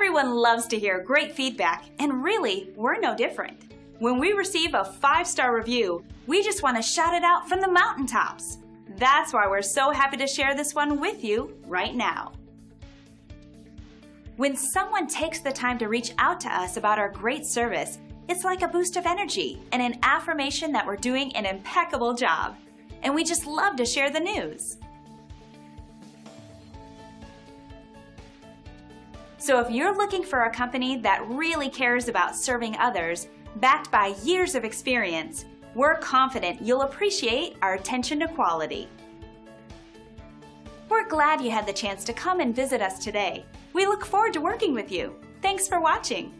Everyone loves to hear great feedback, and really, we're no different. When we receive a five star review, we just want to shout it out from the mountaintops. That's why we're so happy to share this one with you right now. When someone takes the time to reach out to us about our great service, it's like a boost of energy and an affirmation that we're doing an impeccable job. And we just love to share the news. So if you're looking for a company that really cares about serving others, backed by years of experience, we're confident you'll appreciate our attention to quality. We're glad you had the chance to come and visit us today. We look forward to working with you. Thanks for watching.